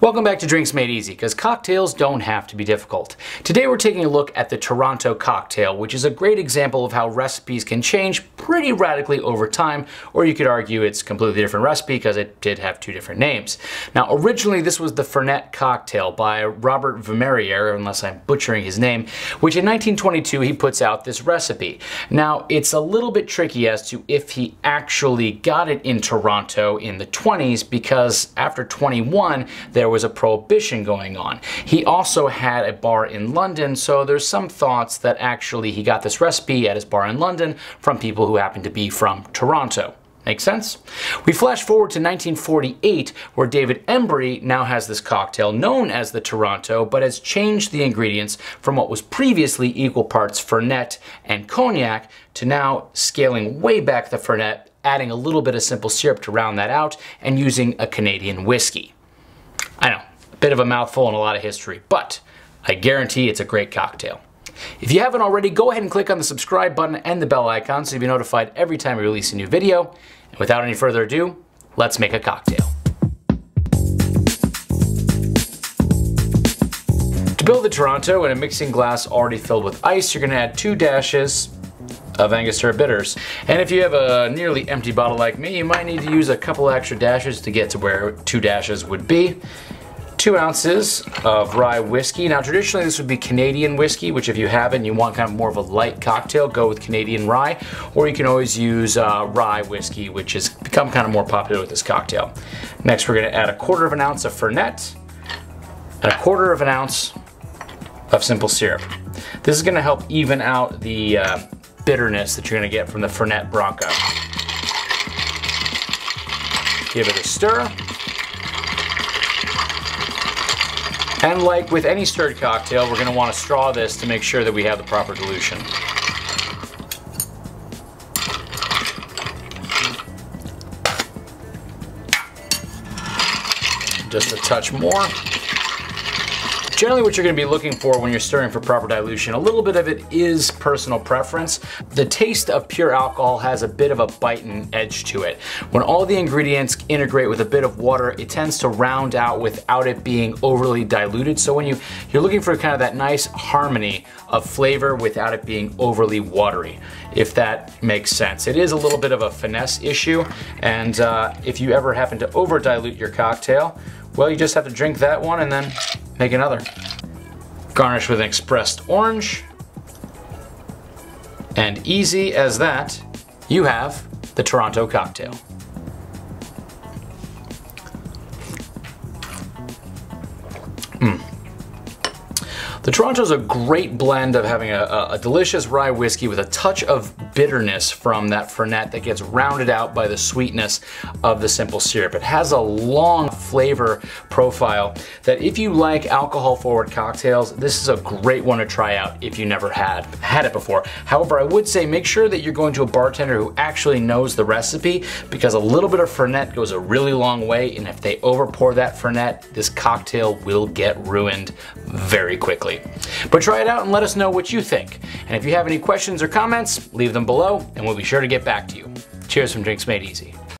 Welcome back to Drinks Made Easy, because cocktails don't have to be difficult. Today we're taking a look at the Toronto cocktail, which is a great example of how recipes can change pretty radically over time, or you could argue it's completely different recipe because it did have two different names. Now originally this was the Fernet cocktail by Robert Vermerier, unless I'm butchering his name, which in 1922 he puts out this recipe. Now it's a little bit tricky as to if he actually got it in Toronto in the 20s because after 21 there was a prohibition going on. He also had a bar in London, so there's some thoughts that actually he got this recipe at his bar in London from people who happened to be from Toronto. Make sense? We flash forward to 1948, where David Embury now has this cocktail known as the Toronto, but has changed the ingredients from what was previously equal parts Fernet and cognac to now scaling way back the Fernet, adding a little bit of simple syrup to round that out, and using a Canadian whiskey. I know, a bit of a mouthful and a lot of history, but I guarantee it's a great cocktail. If you haven't already, go ahead and click on the subscribe button and the bell icon so you'll be notified every time we release a new video. And without any further ado, let's make a cocktail. To build the Toronto in a mixing glass already filled with ice, you're gonna add two dashes of Angostura bitters. And if you have a nearly empty bottle like me, you might need to use a couple extra dashes to get to where two dashes would be. Two ounces of rye whiskey. Now traditionally this would be Canadian whiskey, which if you have it and you want kind of more of a light cocktail, go with Canadian rye. Or you can always use uh, rye whiskey, which has become kind of more popular with this cocktail. Next we're gonna add a quarter of an ounce of Fernet and a quarter of an ounce of simple syrup. This is gonna help even out the uh, bitterness that you're gonna get from the Fernet Branca. Give it a stir. And like with any stirred cocktail, we're gonna wanna straw this to make sure that we have the proper dilution. Just a touch more. Generally what you're gonna be looking for when you're stirring for proper dilution, a little bit of it is personal preference. The taste of pure alcohol has a bit of a bite and edge to it. When all the ingredients integrate with a bit of water, it tends to round out without it being overly diluted. So when you, you're looking for kind of that nice harmony of flavor without it being overly watery, if that makes sense. It is a little bit of a finesse issue, and uh, if you ever happen to over dilute your cocktail, well, you just have to drink that one and then another. Garnish with an expressed orange. And easy as that, you have the Toronto cocktail. Mm. The Toronto is a great blend of having a, a, delicious rye whiskey with a touch of bitterness from that Fernet that gets rounded out by the sweetness of the simple syrup. It has a long flavor profile that if you like alcohol forward cocktails, this is a great one to try out if you never had had it before. However, I would say make sure that you're going to a bartender who actually knows the recipe because a little bit of Fernet goes a really long way and if they over pour that Fernet, this cocktail will get ruined very But try it out and let us know what you think. And if you have any questions or comments, leave them below and we'll be sure to get back to you. Cheers from Drinks Made Easy.